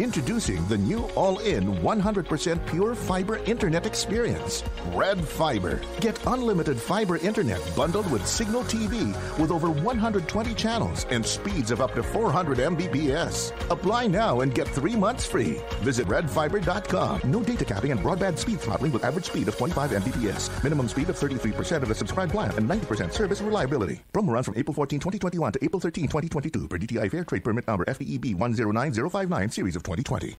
Introducing the new all-in 100% pure fiber internet experience. Red Fiber. Get unlimited fiber internet bundled with Cignal TV with over 120 channels and speeds of up to 400 Mbps. Apply now and get three months free. Visit redfiber.com. No data capping and broadband speed throttling with average speed of 25 Mbps. Minimum speed of 33% of the subscribed plan and 90% service reliability. Promo runs from April 14, 2021 to April 13, 2022 per DTI Fair Trade Permit number FTEB 109059 series of 2020.